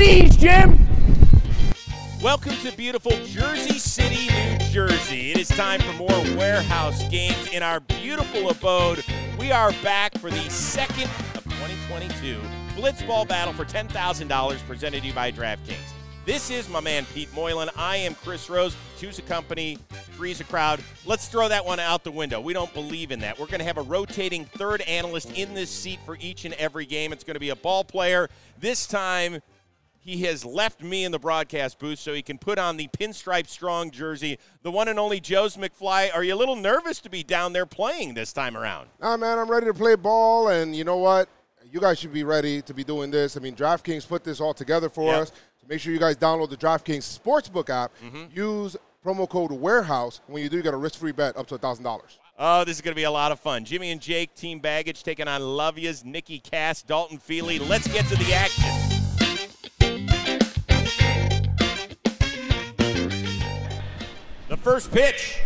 These, Jim. Welcome to beautiful Jersey City, New Jersey. It is time for more warehouse games in our beautiful abode. We are back for the second of 2022 Blitzball Battle for $10,000 presented to you by DraftKings. This is my man Pete Moylan. I am Chris Rose. Choose a company, three's a crowd. Let's throw that one out the window. We don't believe in that. We're going to have a rotating third analyst in this seat for each and every game. It's going to be a ball player. This time, he has left me in the broadcast booth so he can put on the pinstripe strong jersey. The one and only Joe's McFly. Are you a little nervous to be down there playing this time around? Nah, man, I'm ready to play ball, and you know what? You guys should be ready to be doing this. I mean, DraftKings put this all together for Yep. us. So make sure you guys download the DraftKings Sportsbook app. Mm-hmm. Use promo code Warehouse. When you do, you get a risk-free bet up to thousand dollars. Oh, this is going to be a lot of fun. Jimmy and Jake, Team Baggage, taking on Love Yas, Nicky Cass, Dalton Feely. Let's get to the action. First pitch.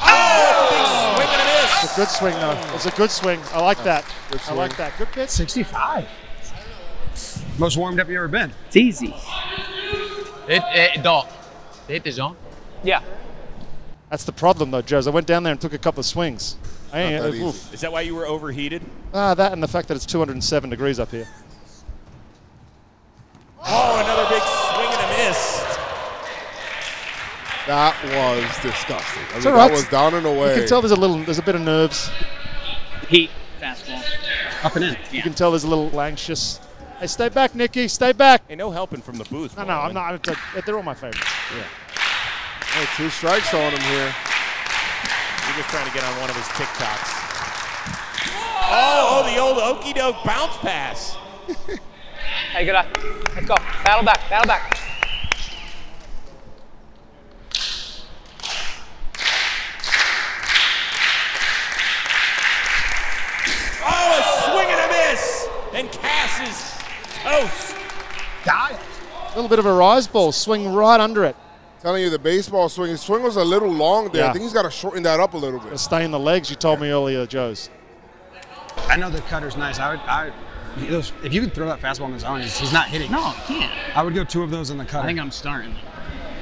Oh, it's a big swing and a miss. It's a good swing, though. It's a good swing. I like that. Good I like that. Good pitch. 65. Most warmed up you ever been. It's easy. Hit, hit, dog. Hit the zone. Yeah. That's the problem, though, Joes. I went down there and took a couple of swings. I ain't, that oof. Is that why you were overheated? Ah, that and the fact that it's 207 degrees up here. Oh, another big swing and a miss. That was disgusting. I mean, all right. that was down and away. You can tell there's a little, there's a bit of nerves. Heat. Fastball. Up and in. You can tell there's a little anxious. Hey, stay back, Nicky. Stay back. Hey, no helping from the booth. No, no, I'm not. I'm- They're all my favorites. Yeah. Hey, two strikes on him here. You're just trying to get on one of his TikToks. Oh, oh, the old okey doke bounce pass. Hey, good eye. Let's go. Battle back. Battle back. Oh, a swing and a miss. And Cass is toast. Dial. A little bit of a rise ball, swing right under it. Telling you the baseball swing. His swing was a little long there. Yeah. I think he's got to shorten that up a little bit. Stay in the legs. You told me earlier, Joes. I know the cutter's nice. I would, I, those, if you could throw that fastball in the zone, he's, he's not hitting. No, I can't. I would go two of those in the cutter. I think I'm starting.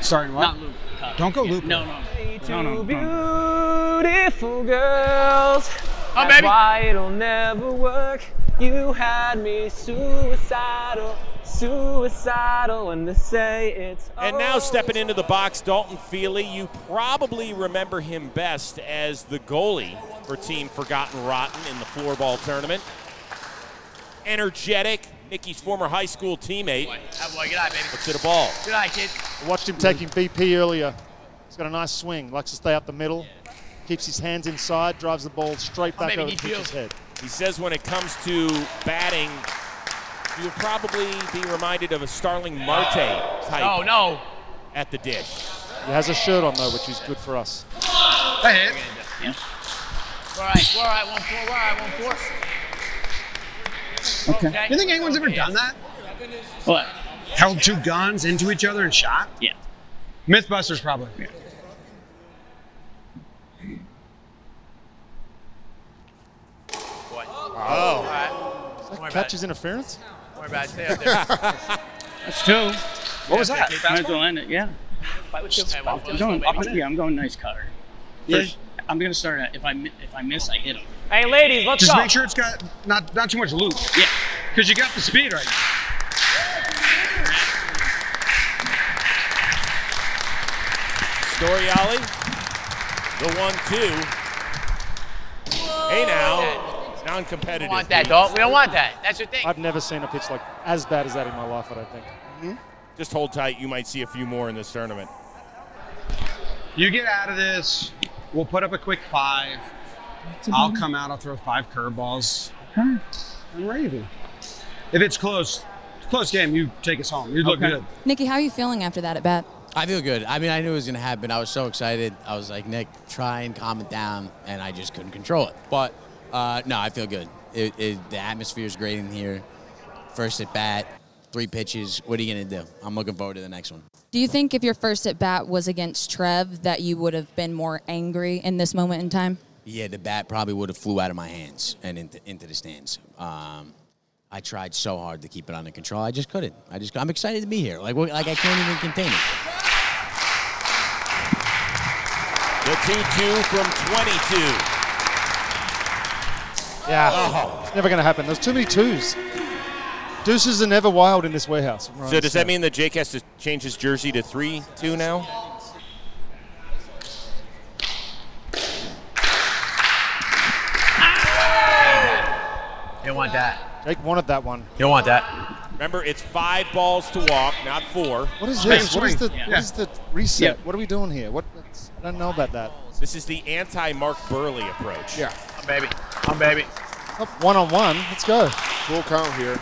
Starting what? Not loop. cut. Don't go Yeah. loop. No, no. No, no. Two no. beautiful girls. Oh, That's baby. why it'll never work. You had me suicidal, suicidal, and they say it's. And now stepping into the box, Dalton Feely. You probably remember him best as the goalie for Team Forgotten Rotten in the floorball tournament. Energetic, Nicky's former high school teammate. Oh boy, good eye, baby. Looks at a ball. Good eye, kid. I watched him taking BP earlier. He's got a nice swing. Likes to stay up the middle. Keeps his hands inside. Drives the ball straight back baby, over the keep pitcher's head. He says when it comes to batting, you'll probably be reminded of a Starling Marte type Oh no. at the dish. He has a shirt on though, which is good for us. That hit. All right, all right, one four, all right, one four. Okay. You think anyone's ever done that? What? Held two guns into each other and shot? Yeah. Mythbusters probably. Is that catcher's interference? Don't worry about it. Stay up there. That's two. What was that? Might as well end it. Yeah. Fight with two. Okay, one, I'm going. baby. Yeah, I'm going nice cutter. First, I'm gonna start at if I if I miss, I hit him. Hey, ladies, let's Just go. make sure it's got not not too much loop. Yeah. Because you got the speed right now. Storiale, the one-two. Hey now, it's We non-competitive. We don't want that, dog. We don't want that. That's your thing. I've never seen a pitch like as bad as that in my life. I don't think. Just hold tight. You might see a few more in this tournament. You get out of this. We'll put up a quick five. I'll come out. I'll throw five curveballs. Okay. I'm ready. If it's close, close game. You take us home. You look Okay. good. Nicky, how are you feeling after that at bat? I feel good. I mean, I knew it was going to happen. I was so excited. I was like, Nick, try and calm it down, and I just couldn't control it. But uh, no, I feel good. It, it, the atmosphere is great in here. First at bat, three pitches. What are you going to do? I'm looking forward to the next one. Do you think if your first at bat was against Trev that you would have been more angry in this moment in time? Yeah, the bat probably would have flew out of my hands and into, into the stands. Um, I tried so hard to keep it under control. I just couldn't. I just I'm excited to be here. Like like I can't even contain it. The 2-2 from 22. Yeah. It's never going to happen. There's too many twos. Deuces are never wild in this warehouse. from what I So does that mean that Jake has to change his jersey to 3-2 now? You don't want that. Jake wanted that one. You don't want that. Remember, it's five balls to walk, not four. What is Swing, this? What is the, swing. Yeah. is the reset? Yeah. What are we doing here? What? I don't know about that. This is the anti-Mark Buehrle approach. Yeah, I'm baby. I'm baby. Oh, Up one on one. Let's go. full count here.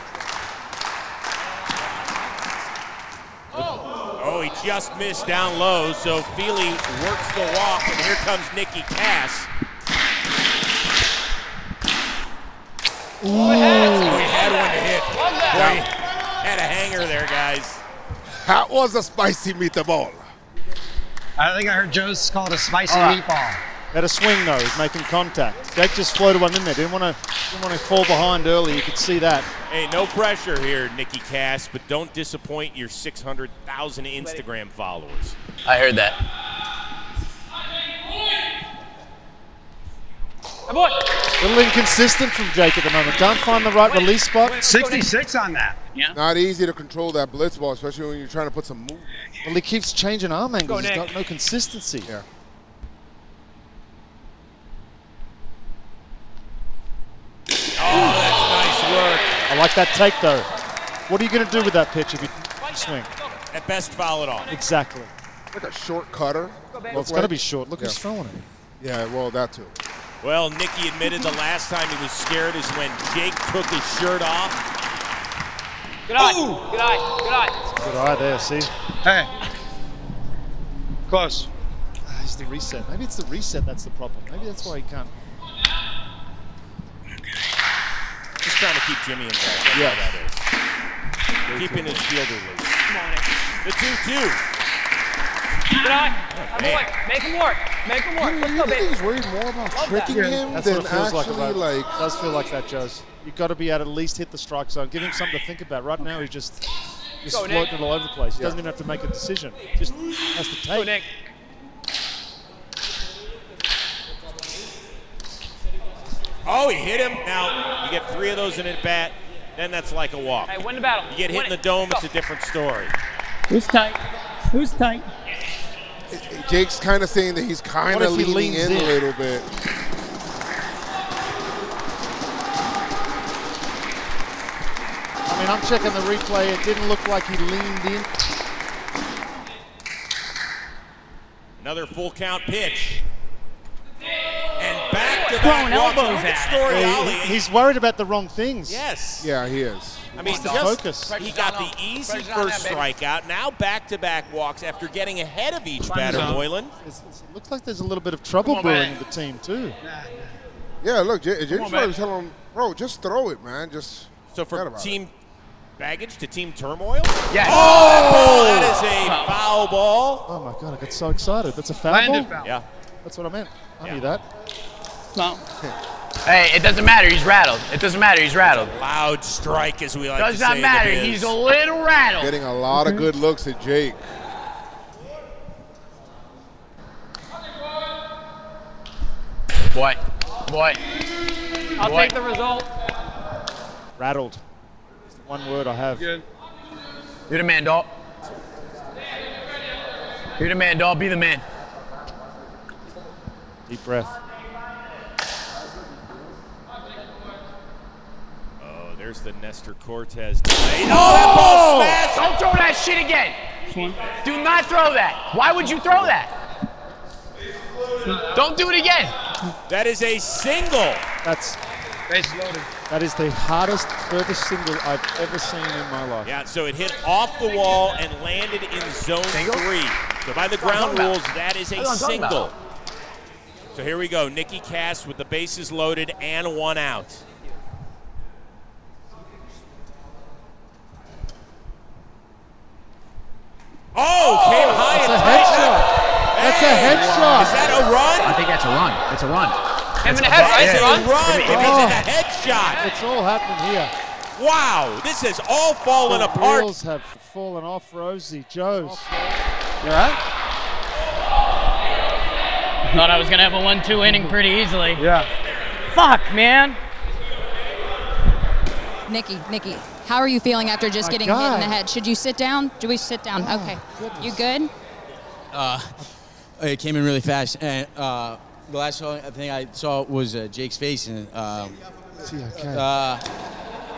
Oh, he just missed down low, so Feely works the walk, and here comes Nicky Cass. Oh, he had one to hit. Boy, had a hanger there, guys. That was a spicy meatball. I think I heard Joe's call it a spicy All right. meatball. Had a swing though. He's making contact. Jake just floated one in there. Didn't want to. Didn't want to fall behind early. You could see that. Hey, no pressure here, Nicky Cass, but don't disappoint your 600,000 Instagram followers. I heard that. boy. A little inconsistent from Jake at the moment. Don't find the right release spot. 66 on that. Yeah. Not easy to control that blitz ball, especially when you're trying to put some move. Well, he keeps changing arm angles. He's got no consistency. Yeah. Oh, that's nice work. I like that take though. What are you going to do with that pitch if you swing? At best, foul it off. Exactly. Like a short cutter. Well, it's got to be short. Look who's Yeah. throwing it. Yeah, well, that too. Well, Nicky admitted the last time he was scared is when Jake took his shirt off. Good eye. Good eye. Good eye. Good eye there. See, Hey. Close. ah, it's the reset. Maybe it's the reset that's the problem. Maybe that's why he can't. Just trying to keep Jimmy involved. That's Yeah. all that is. Keeping his fielder loose. Come on, Nick. The 2-2. Good eye. Oh, Good man. boy. Make him work. Make him work. You, Let's you think he's worried more about Love tricking that. him That's than what it feels like. actually About, like. does feel like that, Joe's. You've got to be able to at least hit the strike zone. Give him something to think about. Right now, he's just just Go, floating it all over the place. He Yeah. doesn't even have to make a decision. Just has to Go, take. Nick. Oh, he hit him. Now, you get three of those in at bat, then that's like a walk. Hey, win the battle. You get hit Win in the dome, Go. it's a different story. Who's tight? Who's tight? Jake's kind of saying that he's kind of leaning in, in? a little bit. I mean, I'm checking the replay. It didn't look like he leaned in. Another full count pitch. And back to Throwing elbows at at Story He- he's worried about the wrong things. Yes. Yeah, he is. I mean, to just, focus. he got the easy first that, baby. strikeout. Now back-to-back walks after getting ahead of each batter, zone. Moylan. It's- it's- it looks like there's a little bit of trouble on, brewing man. in the team too. Yeah, look, Jake, Jake's on, probably man. telling him, bro, just throw it, man. Just So forget from about team baggage to team turmoil. Yes. Oh, that is a foul ball. Oh my god, I got so excited. That's a foul Landed ball? foul. Yeah. That's what I meant. I Yeah. knew that. No. Hey, it doesn't matter. He's rattled. It doesn't matter. He's rattled. Loud strike, as we like Does to say. Does not matter. He's a little rattled. Getting a lot of mm-hmm. good looks at Jake. Boy. Boy. I'll Boy. take the result. Rattled. It's the one word I have. Good. You're the man, dog. You're the man, dog. Be the man. Deep breath. Oh, there's the Nestor Cortes delay. Oh, that ball oh! smashed. Don't throw that shit again. Do not throw that. Why would you throw that? Don't do it again. That is a single. That's Base loaded. that is the hardest furthest single I've ever seen in my life. Yeah, so it hit off the wall and landed in zone Single? three. So by the ground rules, about. that is a That's what I'm talking single. about. So here we go. Nicky Cass with the bases loaded and one out. Oh, oh, came high That's and a tight. headshot. That's a headshot. Is that a run? I think that's a run. It's a run. Him in the head, right? is It's a run. It Oh. is a headshot. It's all happening here. Wow, this has all fallen The apart. wheels have fallen off Rosie Joe's. You all right? Thought I was gonna have a one-two inning pretty easily. Yeah. Fuck, man. Nicky, Nicky, how are you feeling after just My getting hit in the head? Should you sit down? Do we sit down? Oh, okay. goodness. You good? Uh, it came in really fast, and uh, the last thing I saw was uh, Jake's face, and um, See, okay. uh,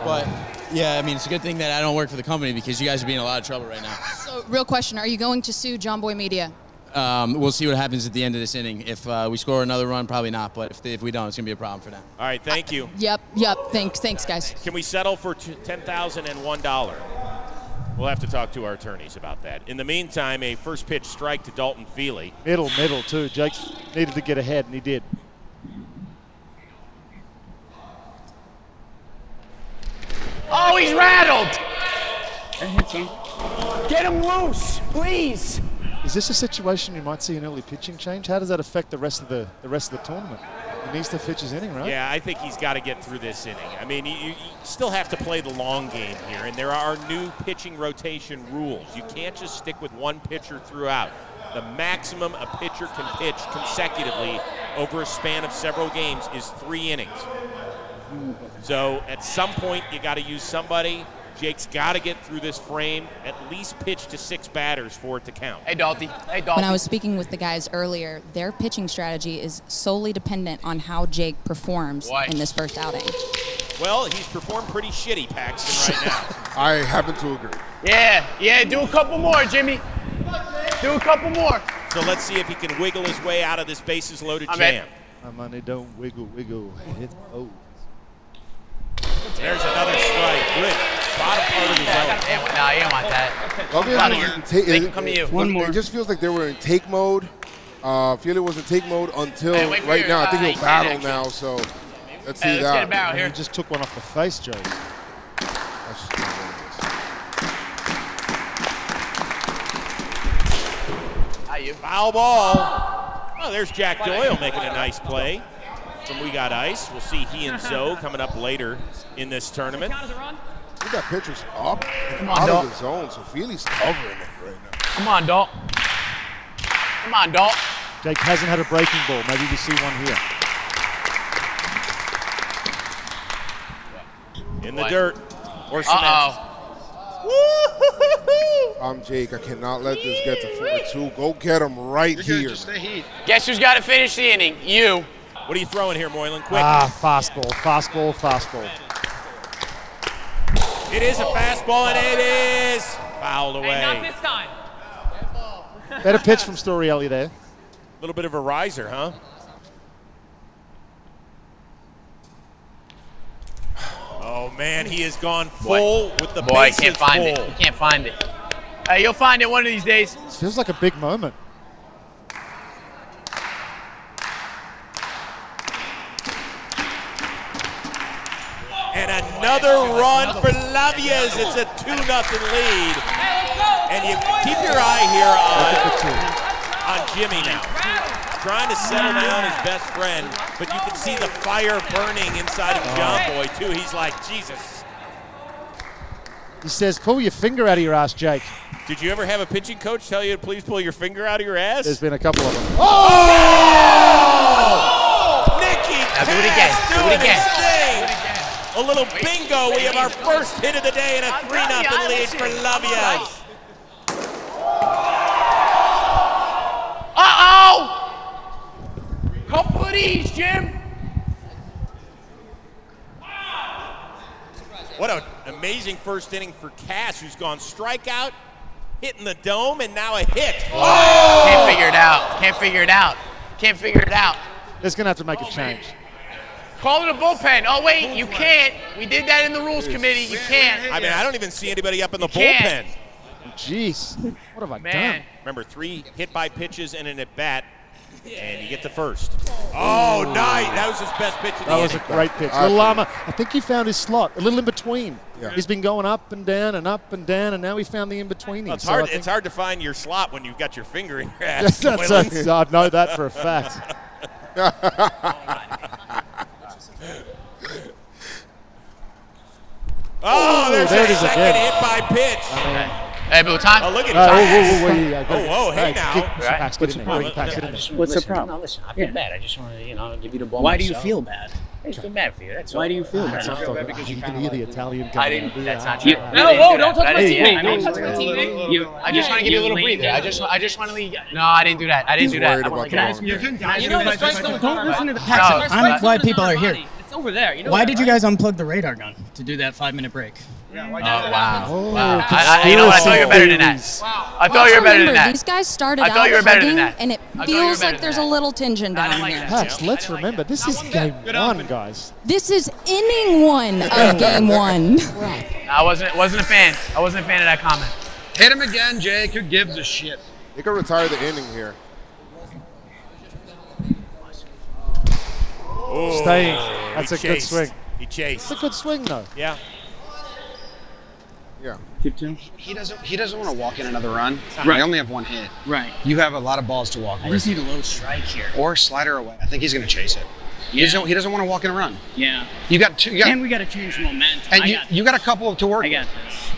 but yeah, I mean it's a good thing that I don't work for the company because you guys would be in a lot of trouble right now. So, real question: Are you going to sue Jomboy Media? Um, we'll see what happens at the end of this inning. If uh, we score another run, probably not, but if, if we don't, it's gonna be a problem for them. All right, thank you. Yep. Yep. Thanks. Thanks, guys. Can we settle for t- $10,001? We'll have to talk to our attorneys about that. In the meantime, a first pitch strike to Dalton Feely. Middle, middle too. Jake needed to get ahead, and he did. Oh, he's rattled. That hits him. Get him loose, please. Is this a situation you might see an early pitching change? How does that affect the rest of the the rest of the tournament? He needs to pitch his inning, right? Yeah, I think he's got to get through this inning. I mean, you, you still have to play the long game here, and there are new pitching rotation rules. You can't just stick with one pitcher throughout. The maximum a pitcher can pitch consecutively over a span of several games is three innings. So at some point, you got to use somebody. Jake's got to get through this frame, at least pitch to six batters for it to count. Hey, Dalty. Hey, Dalty. When I was speaking with the guys earlier, their pitching strategy is solely dependent on how Jake performs Why? in this first outing. Well, he's performed pretty shitty, Paxton, right now. I happen to agree. Yeah, yeah. Do a couple more, Jimmy. Do a couple more. So let's see if he can wiggle his way out of this bases loaded I'm in. jam. My money don't wiggle, wiggle. Hit oh. There's another strike. Good. Bottom part of the zone. Damn, nah, you don't want that. Love Out it of was in ta- it- come to you. One it just feels like they were in take mode. Uh, feel it was in take mode until Hey, wait right your- now. I think uh, he'll battle action. now. So let's Hey, see let's that. barrel And here. he just took one off the face, Joe. That's just not what it is. How you? Foul ball. Oh, there's Jack Doyle making a nice play from We Got Ice. We'll see he and Zoe coming up later in this tournament. I think that pitcher's up and on, out dog. of the zone, so Feely's covering it right now. Come on, Dalt. Come on, Dalt. Jake hasn't had a breaking ball. Maybe we see one here. In the What? dirt. Or cement. Uh-oh. I'm Jake. I cannot let this get to 4-2. Go get him right here. Guess who's got to finish the inning? You. What are you throwing here, Moylan? Quick. Ah, fastball, fastball, fastball. It is a fastball, and it is fouled away. And not this time. Better pitch from Storiale there. A little bit of a riser, huh? Oh man, he has gone full with the Boy, I bases can't find full. it. You can't find it. Hey, you'll find it one of these days. This feels like a big moment. Another run for Love Yas. It's a 2 nothing lead. And you keep your eye here on, at the two. on Jimmy now. Trying to settle down his best friend, but you can see the fire burning inside of John uh-huh. Boy, too. He's like, Jesus. He says, pull your finger out of your ass, Jake. Did you ever have a pitching coach tell you to please pull your finger out of your ass? There's been a couple of them. Oh! Nicky Now do it again. Do it again. His thing. A little bingo. We have our first hit of the day and a 3 0 lead for Love Yas. Uh-oh! Couple of these, Jim. What an amazing first inning for Cass, who's gone strikeout, hitting the dome, and now a hit. Oh! Can't figure it out. Can't figure it out. Can't figure it out. There's going to have to make a change. Call it a bullpen. Oh, wait, you can't. We did that in the rules committee. You can't. I mean, I don't even see anybody up in the bullpen. Jeez. What have I Man. done? Remember, three hit by pitches and an at bat, and you get the first. Oh, nice. That was his best pitch of the That was a inning. great pitch. I Little think- Lama, I think he found his slot, a little in between. Yeah. He's been going up and down and up and down, and now he found the in between. Well, it's hard. It's hard to find your slot when you've got your finger in your ass. That's, that's, Moylan. that's, I know that for a fact. Oh, there's there a it is second again. hit by pitch. Hey, but time. Oh, look at Uh, whoa, whoa, whoa, whoa, yeah, Oh, whoa, hey now. Kick, Pax, get in there. problem? Bring Pax, get in. What's the listen, problem? No, listen, I feel Yeah. bad. I just want to, you know, give you the ball. Why do you feel bad? I just feel bad for you. That's Why all. do you feel bad? don't feel bad because you You kind can of hear the like, Italian I didn't. That's not You- true. I No, whoa, do don't that. touch I my didn't team. do Hey, that. don't I touch didn't my do that. team. You- I just want to give you a little leaned breather. I just, I just want to leave. No, I didn't do that. I didn't do that. worried I about wanna the get ball. out. You know don't, don't listen to the No, I'm glad people are here. It's over there. You know Why that, did you right? guys unplug the radar gun to do that five minute break? Oh, wow. Oh, Wow. I, I, you know what? I thought you were better than that. conspiracy I thought you were better than that. these guys started I thought out you were better than that. and it I thought you were feels like there's that. a little tension down didn't like here. Pax, let's I didn't like remember, this is game one, guys. This is inning one of game one. I wasn't wasn't a fan. I wasn't a fan of that comment. Hit him again, Jake. Who gives a shit? They could retire the inning here. Oh, Staying. he That's a good swing. He chased. It's a good swing, though. Yeah. Yeah. Two two. He doesn't. He doesn't want to walk in another run. Right. I only have one hit. Right. You have a lot of balls to walk I just need a low strike here. Or slider away. I think he's going to chase it. He Yeah. doesn't. He doesn't want to walk in a run. Yeah. You got two. You got, And we got to change the momentum. and I you, got you got a couple to work. I got this.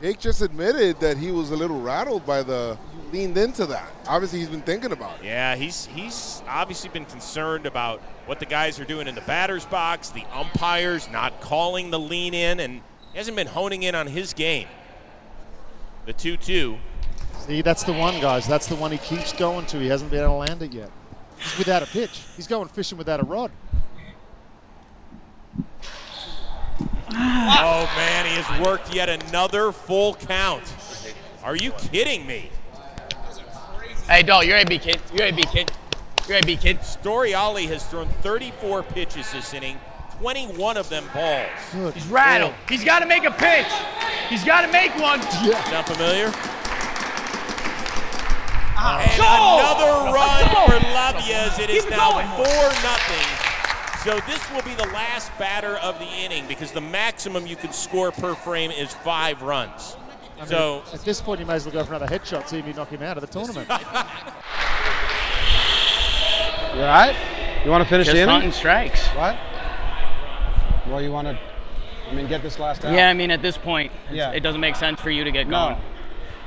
Jake just admitted that he was a little rattled by the leaned into that. Obviously, he's been thinking about it. Yeah, he's he's obviously been concerned about what the guys are doing in the batter's box, the umpires not calling the lean in, and he hasn't been honing in on his game. The 2 2. See, that's the one, guys. That's the one he keeps going to. He hasn't been able to land it yet. He's without a pitch. He's going fishing without a rod. Oh, man, he has worked yet another full count. Are you kidding me? Hey, Dol, you're AB kid. You're AB kid. You're AB kid. Storiale has thrown 34 pitches this inning, 21 of them balls. Good. He's rattled. He's got to make a pitch. He's got to make one. Sound familiar? Ah, and another run for Love Yas. It is it now going. 4 nothing. So this will be the last batter of the inning because the maximum you can score per frame is five runs. I mean, So at this point, you may as well go for another headshot, see if you knock him out of the tournament. You all right? You want to finish Just the inning? hunting strikes. What? Well, you want to. I mean, get this last out. Yeah, I mean, at this point, Yeah. it doesn't make sense for you to get going. No. going.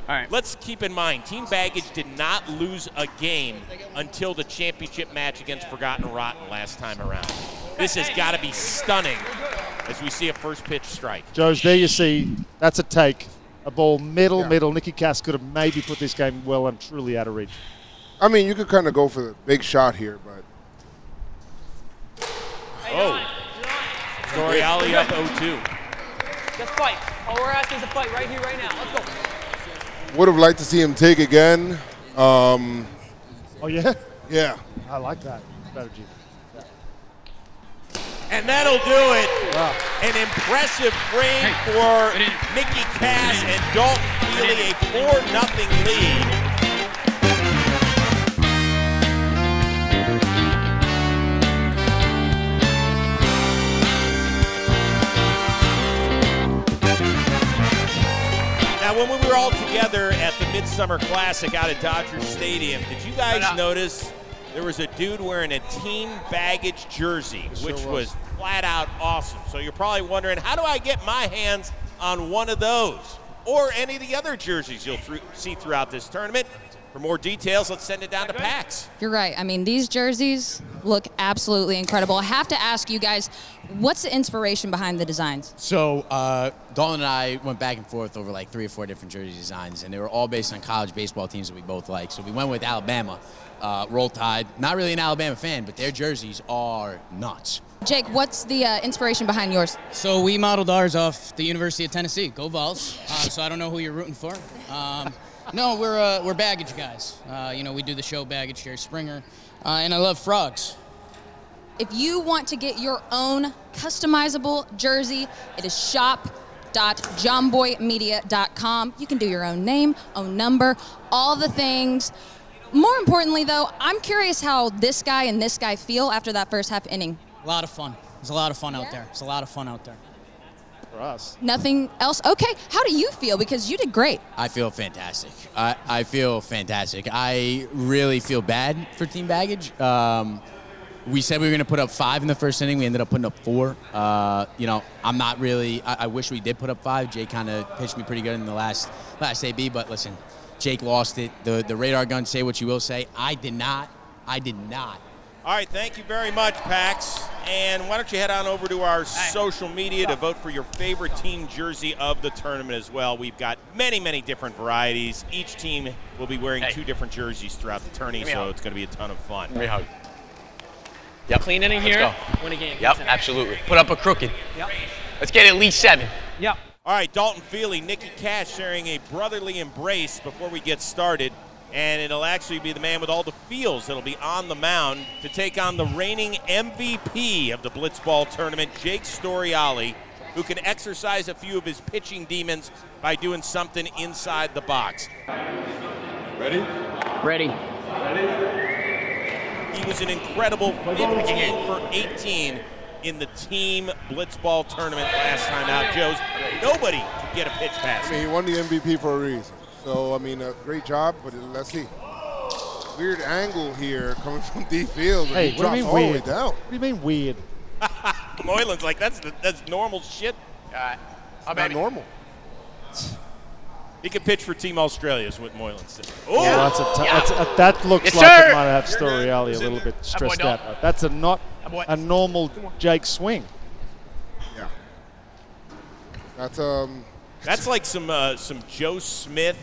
All right. let's keep in mind, Team Baggage did not lose a game until the championship match against Forgotten Rotten last time around. This has got to be stunning as we see a first pitch strike. Joes, there you see, that's a take. A ball middle, Yeah. middle. Nicky Cass could have maybe put this game well and truly out of reach. I mean, you could kind of go for the big shot here, but Oh, Storiale up 0-2. Just fight. All we're asking is a fight right here, right now. Let's go. would have liked to see him take again. Um, Oh, yeah? yeah. I like that strategy. And that'll do it. Wow. An impressive frame Hey, for it is. Nicky Cass and Dalton Feely, a 4 nothing lead. Now, when we were all together at the Midsummer Classic out at Dodger Stadium, did you guys notice there was a dude wearing a team baggage jersey, sure which was. was flat out awesome? So you're probably wondering, how do I get my hands on one of those? Or any of the other jerseys you'll thro- see throughout this tournament? For more details, let's send it down to PAX. You're right. I mean, these jerseys look absolutely incredible. I have to ask you guys, what's the inspiration behind the designs? So uh, Dalton and I went back and forth over like three or four different jersey designs, and they were all based on college baseball teams that we both like. So we went with Alabama, uh, Roll Tide. Not really an Alabama fan, but their jerseys are nuts. Jake, what's the uh, inspiration behind yours? So we modeled ours off the University of Tennessee. Go Vols. Uh, so I don't know who you're rooting for. Um, no, we're uh, we're baggage guys. Uh, you know, we do the show baggage, Jerry Springer, uh, and I love frogs. If you want to get your own customizable jersey, it is shop.jomboymedia.com. You can do your own name, own number, all the things. More importantly, though, I'm curious how this guy and this guy feel after that first half inning. A lot of fun. There's a lot of fun Yeah? out there. It's a lot of fun out there. For us. Nothing else? Okay, how do you feel? Because you did great. I feel fantastic. I, I feel fantastic. I really feel bad for Team Baggage. Um, we said we were going to put up five in the first inning. We ended up putting up four. Uh, you know, I'm not really. I, I wish we did put up five. Jay kind of pitched me pretty good in the last last AB, but listen, Jake lost it. The the radar gun. Say what you will say. I did not. I did not. All right, thank you very much, Pax. And why don't you head on over to our social media to vote for your favorite team jersey of the tournament as well. We've got many, many different varieties. Each team will be wearing Hey. two different jerseys throughout the tourney, Give me a so hug. it's going to be a ton of fun. Give me a hug. Yep. Clean inning Let's here. go. Win a game. Yep, absolutely. Put up a crooked. Yep. Let's get at least seven. Yep. All right, Dalton Feely, Nicky Cass sharing a brotherly embrace before we get started. And it'll actually be the man with all the feels that'll be on the mound to take on the reigning MVP of the Blitzball tournament, Jake Storiale, who can exercise a few of his pitching demons by doing something inside the box. Ready? Ready. He was an incredible 15 for 18 in the team Blitzball tournament last time out. Joe's nobody could get a pitch past I mean, he won the MVP for a reason. So, I mean, a great job, but let's see. Weird angle here coming from D field. Hey, he what do you mean all the way weird? down. What do you mean weird? Moylan's like that's that's normal shit. All right. Oh, Not normal. He could pitch for Team Australia, is what Moylan said. Well, Oh, that's a t- that's a- that looks Yes, like sir. it might have Storiale a little bit stressed out. That's a not That boy. A normal Jake swing. Yeah. That's um. that's like some uh, some Joe Smith,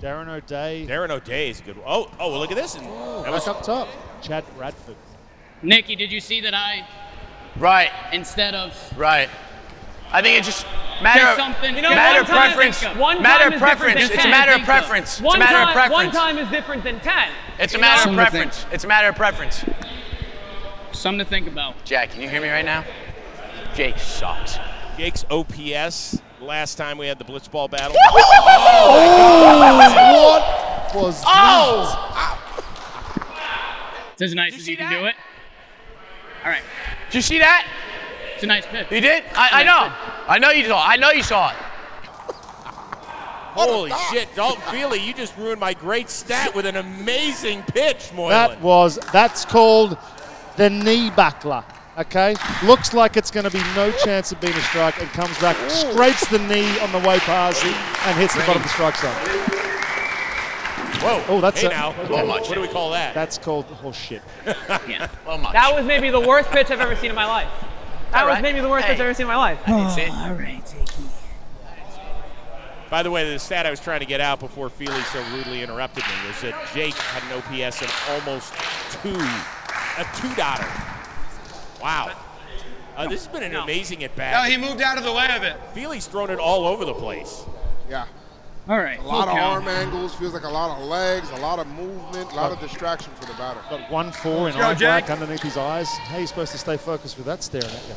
Darren O'Day. Darren O'Day is a good. One. Oh, oh, well, look at this. And that was up top. Chad Bradford. Nicky, did you see that I Right, instead of right. I think it's just matter of something- You know, matter one of time- preference. one matter time of is different preference. than It's a ten. matter of preference. It's a One matter time, of preference. one time is different than ten. It's a matter of preference. It's a matter of preference. Something to think about? Jack, can you hear me right now? Jake sucks. Jake's OPS last time we had the Blitzball battle. Oh, What was Oh! It's as nice Did you as you can that? do it. All right, Did you see that? it's a nice pitch. You did? I, I know. I know you saw. I know you saw it. Holy shit, Dalton Feely, you just ruined my great stat with an amazing pitch, Moylan. That was that's called the knee buckler. Okay, looks like it's going to be no chance of being a strike, and comes back, scrapes the knee on the way past, and hits the bottom of the strike zone. Whoa. Oh, that's hey a- now. little much. What do we call that? That's called horse shit. Yeah. Well, much. That was maybe the worst pitch I've ever seen in my life. That All was right. maybe the worst Hey. pitch I've ever seen in my life. I didn't see it. All right, Jakey. By the way, the stat I was trying to get out before Feely so rudely interrupted me was that Jake had an OPS of almost two, a two dotter. Wow. Uh, this has been an amazing at No, bat. he moved out of the way of it. Feely's thrown it all over the place. Yeah. All right. A lot of count. arm angles. Feels like a lot of legs, a lot of movement, a lot of distraction for the batter. Got one four in eye black underneath his eyes. How are you supposed to stay focused with that staring at you?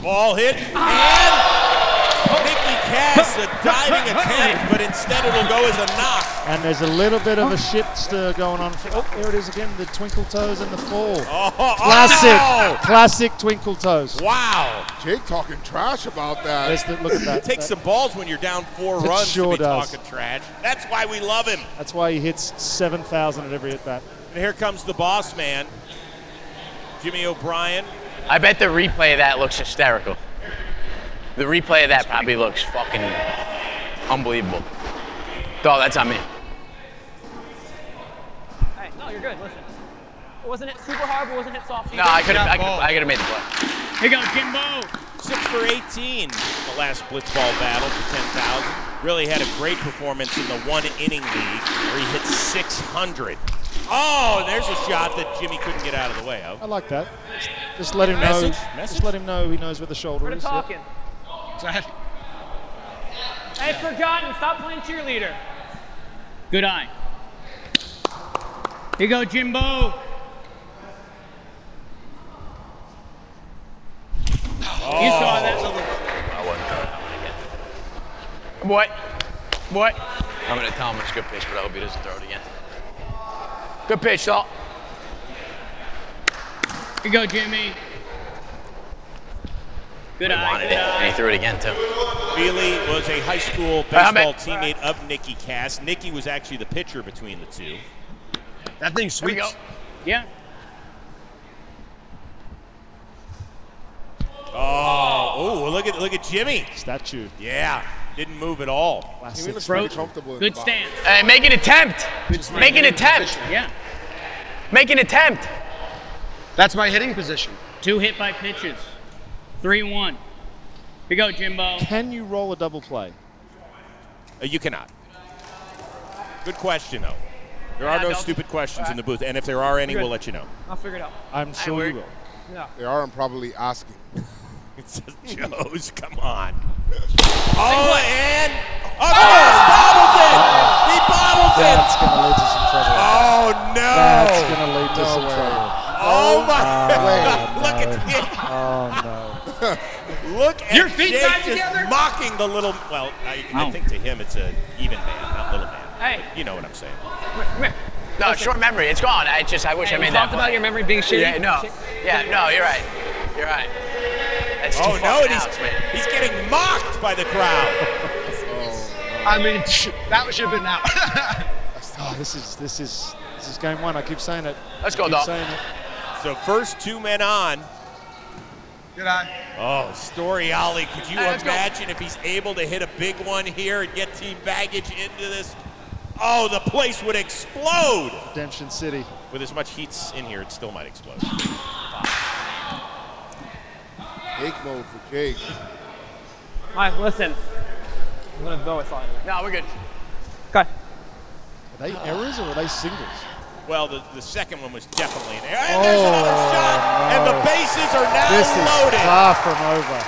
Ball hit, and Nicky Cass a diving attempt, but instead it'll go as a knock. And there's a little bit of a shit stir going on. Oh, there it is again. The twinkle toes and the fall. Oh, Classic, oh! classic twinkle toes. Wow. Jake talking trash about that. There's the, look at that. It takes That- some balls when you're down four It runs sure to be does. talking trash. That's why we love him. That's why he hits 7,000 at every at bat. And here comes the boss man, Jimmy O'Brien. I bet the replay of that looks hysterical. The replay of that probably looks fucking unbelievable. Dog, that's on me. Hey, no, you're good. Listen. It wasn't it super hard, but wasn't hit soft. No, I could have. I, could- I have made the play. Here you go, Jimbo. Six for 18 the last blitzball battle for 10,000. Really had a great performance in the one inning league where he hit 600. Oh, there's a shot that Jimmy couldn't get out of the way of. I like that. Just, just let him Message? know. Message? Just let him know he knows where the shoulder We're is. Yep. Talking. Hey, forgotten. Stop playing cheerleader. Good eye. Here you go, Jimbo. You saw that. Oh. I wasn't throwing that one again. What? What? I'm gonna tell him it's a good pitch, but I hope he doesn't throw it again. Good pitch, Salt. Here you go, Jimmy. Good He eye. wanted Good it, and he threw it again too. Feely was a high school I'm baseball at- teammate of Nicky Cass. Nicky was actually the pitcher between the two. That thing's Here we sweet. go. Yeah. Oh, oh, look at look at Jimmy. Statue. Yeah, didn't move at all. He Classic. looks pretty comfortable. Good stance. Hey, make an attempt. Make an attempt. Yeah. Make an attempt. That's my hitting position. Two hit by pitches. Three one. Here you go, Jimbo. Can you roll a double play? Uh, you cannot. Good question though. There are no stupid questions in the uh, booth, and if there are any, Good. we'll let you know. I'll figure it out. I'm sure you will. Yeah. They are. I'm probably asking. It's just Joe's. Come on. Oh, oh and oh, bobbles it. Oh. He bobbles it. That's going to lead to some trouble. Oh no. That's going to lead to No some way. trouble. Oh my way. God. Look at him. Oh, no. Look at Your feet Jake tied just together? mocking the little. Well, I, I think to him it's a even man, not little man. Hey. You know what I'm saying. No, short memory. It's gone. I just I wish I Hey, made we that. talked about your memory being shitty. Yeah, no. Yeah, no, you're right. You're right. That's two Oh no, fucking and he's man. he's getting mocked by the crowd. I mean, that should have been out. Oh, this is this is this is game one. I keep saying it. Let's go, keep dog. saying it. So first two men on. Good eye. Oh, Storiale, could you Hey, imagine if he's able to hit a big one here and get Team Baggage into this? Oh, the place would explode. Redemption City. With as much heat's in here, it still might explode. Jake mode for Jake. All right, listen. I'm gonna go with finally. No, we're good. Okay. Are they errors or are they singles? Well, the, the second one was definitely an error. And there's another shot, and the bases are now Oh, This is loaded. far from over.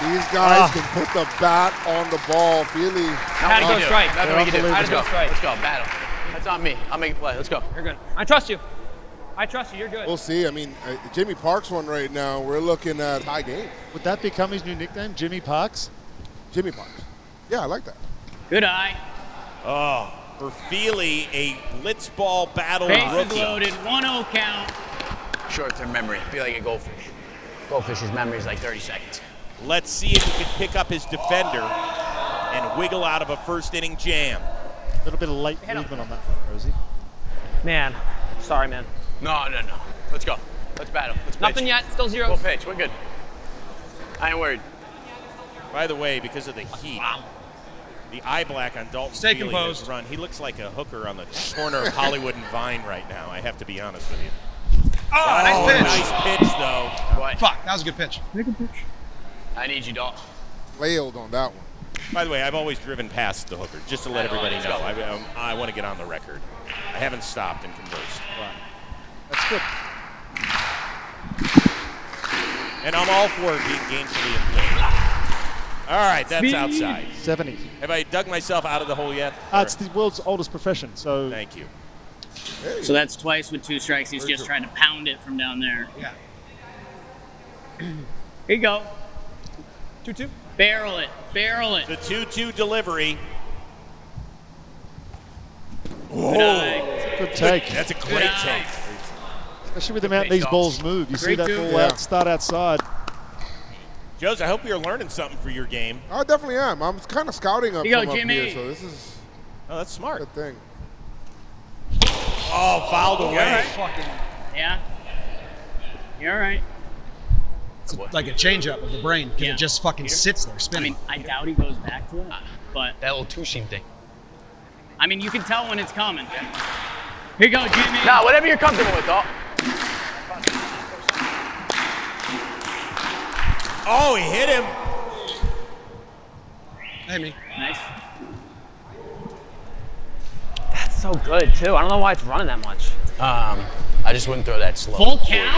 These guys Ah. can put the bat on the ball. Feely. Had to go do. strike. Nothing we can do. They're Let's go. unbelievable. Let's go. Battle. That's on me. I'll make a play. Let's go. You're good. I trust you. I trust you. You're good. We'll see. I mean, uh, Jimmy Parks one right now. We're looking at high game. Would that become his new nickname, Jimmy Parks? Jimmy Parks. Yeah, I like that. Good eye. Oh, for Feely, a blitzball battle Bases rookie. loaded. 1-0 count. Short-term memory. Be like a goldfish. Goldfish's memory is like 30 seconds. Let's see if he can pick up his defender and wiggle out of a first inning jam. A little bit of late movement on that one, Rosie. Man, sorry, man. No, no, no. Let's go. Let's battle. Let's pitch. Nothing yet. Still zero. We'll pitch. We're good. I ain't worried. By the way, because of the heat, the eye black on Dalton Stay Feely composed. run. He looks like a hooker on the corner of Hollywood and Vine right now. I have to be honest with you. Oh, Oh, nice pitch. nice pitch though. What? Fuck, that was a good pitch. Make a pitch. I need you, dog. Flailed on that one. By the way, I've always driven past the hooker, just to let everybody know. I, um, I want to get on the record. I haven't stopped and conversed. That's good. And I'm all for being gainfully employed. All right, that's Speed. outside. 70. Have I dug myself out of the hole yet? Uh, it's the world's oldest profession, so Thank you. So that's twice with two strikes. He's just trying to pound it from down there. Yeah. Here you go. 2 2. Barrel it. Barrel it. The 2-2 delivery. Good eye. good take. That's a great take. Especially with the amount these balls move. You see that ball out, start outside. Joes, I hope you're learning something for your game. I definitely am. I'm kind of scouting up You go, from up here, so this is Oh, that's smart. good thing. Oh, fouled away. Yeah. You're all right. It's like a changeup of the brain because Yeah. it just fucking sits there I spinning. mean, I doubt he goes back to it, but That little two-seam thing. I mean, you can tell when it's coming. Here you go, Jimmy. Nah, whatever you're comfortable with, dog. Oh, he hit him. hey, me. Nice. That's so good too. I don't know why it's running that much. Um, I just wouldn't throw that slow. Full count.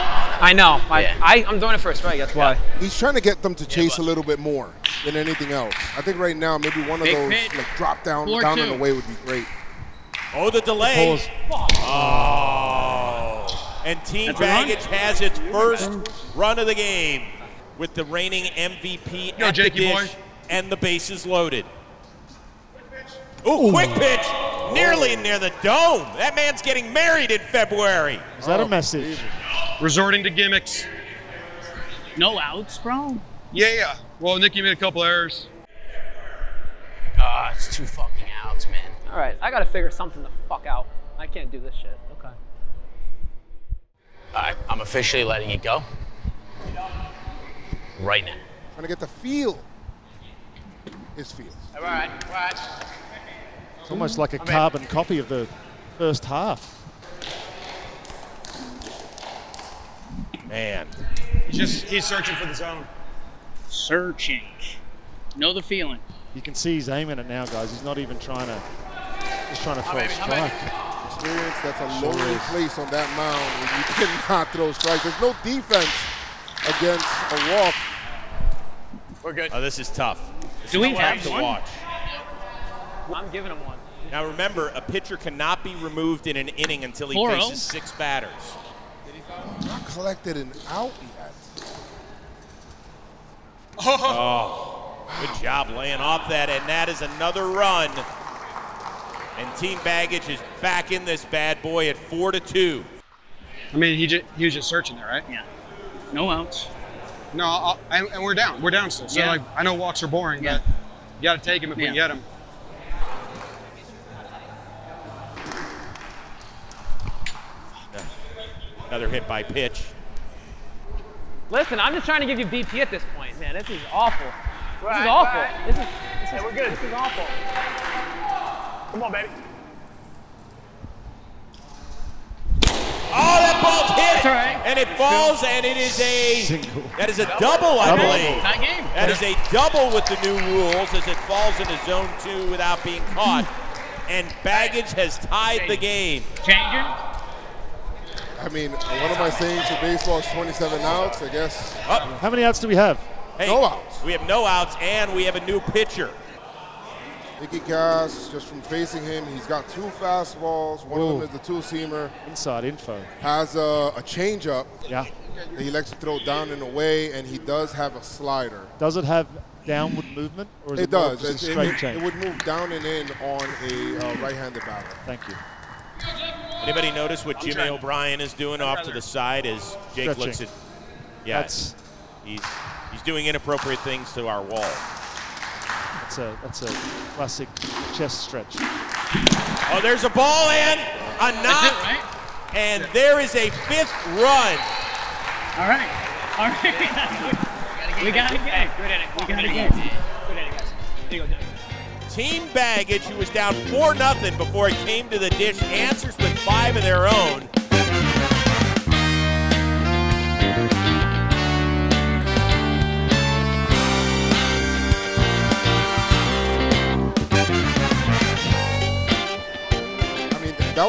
I know. I, Yeah. I I'm doing it first, right? That's why. He's trying to get them to chase a little bit more than anything else. I think right now maybe one of Big those pitch. like drop down Four, down two. and away would be great. Oh, the delay. Pause. Oh. And Team That's? Baggage has its first run of the game with the reigning MVP Go, at the dish boy. and the bases loaded. Ooh, quick pitch. Nearly near the dome. That man's getting married in February. Is that Oh, a message? Resorting to gimmicks. No outs, bro. Yeah. Yeah. Well, Nicky made a couple errors. Ah, it's two fucking outs, man. All right, I gotta figure something the fuck out. I can't do this shit. Okay. All right, I'm officially letting it go. Right now. Trying to get the feel. His feel. All right, all right. It's almost like a I'm in. carbon copy of the first half. Man. He's just he's searching for the zone. Searching. Know the feeling. You can see he's aiming it now, guys. He's not even trying to, just trying to throw a I'm strike. Experience, that's a Sure lonely is. place on that mound where you cannot throw strikes. There's no defense against a walk. We're good. Oh, this is tough. This Do is we have to one? watch. I'm giving him one. Now remember, a pitcher cannot be removed in an inning until he 4-0. faces six batters. Not collected an out yet. Oh, good job laying off that, and that is another run. And Team Baggage is back in this bad boy at four to two. I mean, he just, he was just searching there, right? Yeah. No outs. No, I'll, and, and we're down. We're down still. So Yeah. like, I know walks are boring, Yeah. but you got to take him if we Yeah. can get him. Another hit by pitch. Listen, I'm just trying to give you BP at this point, man. This is awful. This Right, is awful. right. This is this Hey, is we're good. This is awful. Come on, baby. Oh, that ball's hit, That's all right. and it falls, and it is a Single. that is a double, I Double. believe. Tie game. That is a double with the new rules as it falls into zone two without being caught. And Baggage has tied the game. Changer. I mean, one of my sayings for baseball is 27 outs. I guess oh. How many outs do we have? Hey, No outs. We have no outs, and we have a new pitcher. Nicky Cass, just from facing him, he's got two fastballs. One of them is the two-seamer. Inside info. Has a, a changeup Yeah. that he likes to throw down and away, and he does have a slider. Does it have downward movement, or is it, It does. just a It, it straight would, change? it would move down and in on a uh, right-handed batter. Thank you. Anybody notice what Jimmy. O'Brien is doing off to the side as Jake Stretching. looks at? Yeah, That's he's he's doing inappropriate things to our wall. That's a that's a classic chest stretch. Oh, there's a ball and a That's knock, it, right? and there is a fifth run. All right. All right. we got it. Hey, good inning. We got inning, it. guys. Good inning, guys. Here you go, Johnny. Team Baggage, who was down 4 nothing before it came to the dish, answers with five of their own.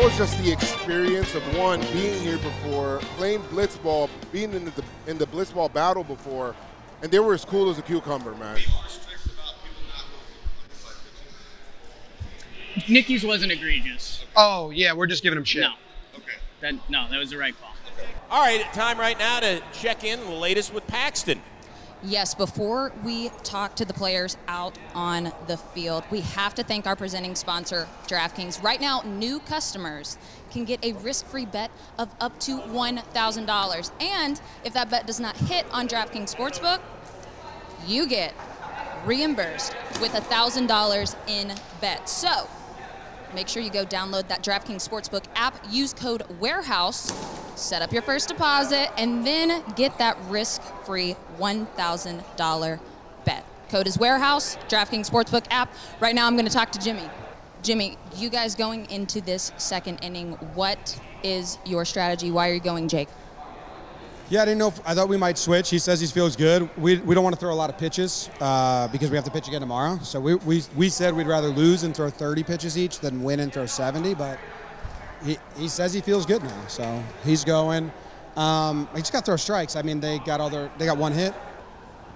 Was just the experience of one being here before, playing blitzball, being in the in the blitzball battle before, and they were as cool as a cucumber, man. Nicky's wasn't egregious. Oh yeah, we're just giving him shit. No. That no, that was the right call. All right, time right now to check in the latest with Paxton. Yes, before we talk to the players out on the field, we have to thank our presenting sponsor, DraftKings. Right now, new customers can get a risk free bet of up to $1,000. And if that bet does not hit on DraftKings Sportsbook, you get reimbursed with $1,000 in bets. So make sure you go download that DraftKings Sportsbook app, use code WAREHOUSE, set up your first deposit, and then get that risk free $1,000 bet. Code is Warehouse, DraftKings Sportsbook app. Right now, I'm going to talk to Jimmy. Jimmy, you guys going into this second inning, what is your strategy? Why are you going Jake? Yeah, I didn't know. If, I thought we might switch. He says he feels good. We, we don't want to throw a lot of pitches uh, because we have to pitch again tomorrow. So we, we, we said we'd rather lose and throw 30 pitches each than win and throw 70. But he, he says he feels good now. So he's going. Um, he just got to throw strikes. I mean, they got all their they got one hit,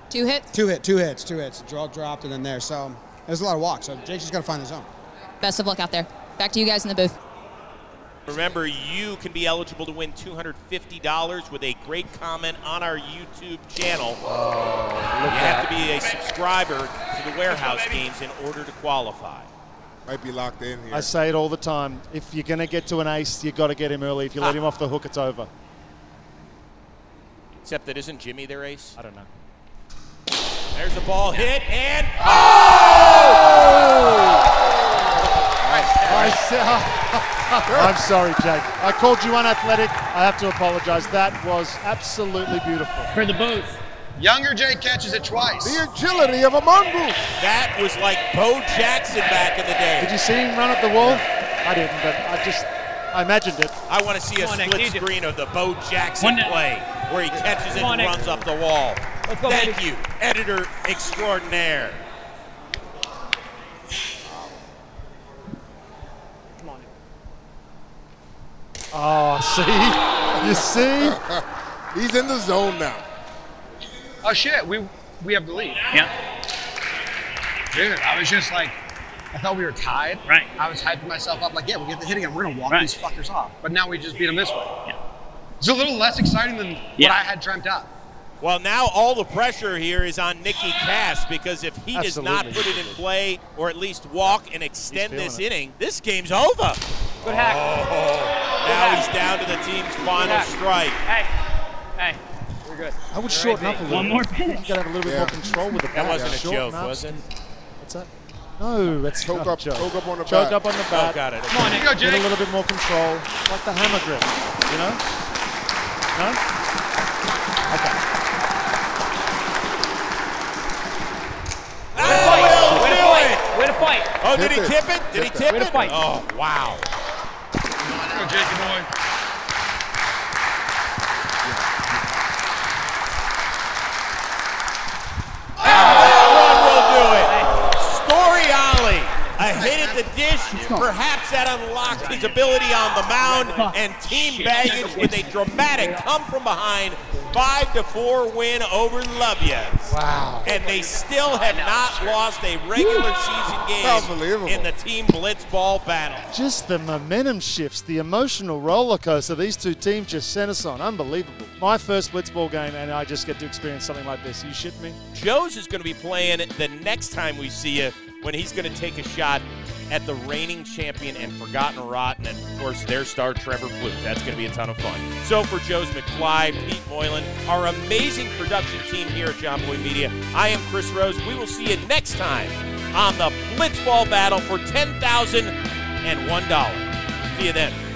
Two hits? two hit, two hits, two hits. Draw dropped and then there. So there's a lot of walks. So Jake's just got to find his own. Best of luck out there. Back to you guys in the booth. Remember, you can be eligible to win $250 with a great comment on our YouTube channel. you have to be a subscriber to the Warehouse Games in order to qualify. Might be locked in here. I say it all the time. If you're going to get to an ace, you've got to get him early. If you let ah. him off the hook, it's over. Except that isn't Jimmy their ace. I don't know. There's the ball hit and oh! Oh! I said, I'm sorry, Jake. I called you unathletic. I have to apologize. That was absolutely beautiful. For the booth. Younger Jake catches it twice. The agility of a mongoose. That was like Bo Jackson back in the day. Did you see him run up the wall? I didn't, but I just I imagined it. I want to see a Come on, split need screen of the Bo Jackson One- play where he catches it Come on, and runs up the wall. Go, Thank baby. you, editor extraordinaire. Oh, see? You see? He's in the zone now. Oh shit, we we have the lead. Yeah. Dude, I was just like, I thought we were tied. Right. I was hyping myself up like, yeah, we get the hit again. We're gonna walk Right. these fuckers off. But now we just beat them this way. Yeah. It's a little less exciting than Yeah. what I had dreamt up. Well, now all the pressure here is on Nicky Cass because if he does not put it in play or at least walk and extend this it. inning, this game's over. Good hack. Oh, now he's down to the team's final strike. Hey. Hey. We're good. I would shorten up a little. One bit. more You pitch. gotta have a little bit Yeah. more control with the bat. That wasn't a joke, was it? What's that? No, that's Choke not up, a joke. choke up on the Choke bat. up on the Oh, got it. Come on, Nick. Go, Get a little bit more control, like the hammer grip. You know? No. Okay. Oh, Way he'll to fight. it. Way to fight. Oh, did he Tip it. it? Did he Tip tip Way to it? fight. Oh, wow. Go, Jakey boy. That one will do it. Storiale. A hit at the dish. Perhaps that unlocked his ability on the mound. And Team Baggage with a dramatic come from behind 5 to 4 win over Love Yas. Wow. And they still have not lost a regular season game in the Team Blitzball battle. Just the momentum shifts, the emotional roller coaster these two teams just sent us on. Unbelievable. My first blitzball game, and I just get to experience something like this. You shit me? Joe's is going to be playing the next time we see you when he's going to take a shot at the reigning champion and Forgotten Rotten, and of course their star Trevor Plouffe. That's going to be a ton of fun. So for Joe's McFly, Pete Moylan, our amazing production team here at Jomboy Media, I am Chris Rose. We will see you next time on the Blitzball battle for ten thousand and one dollar. See you then.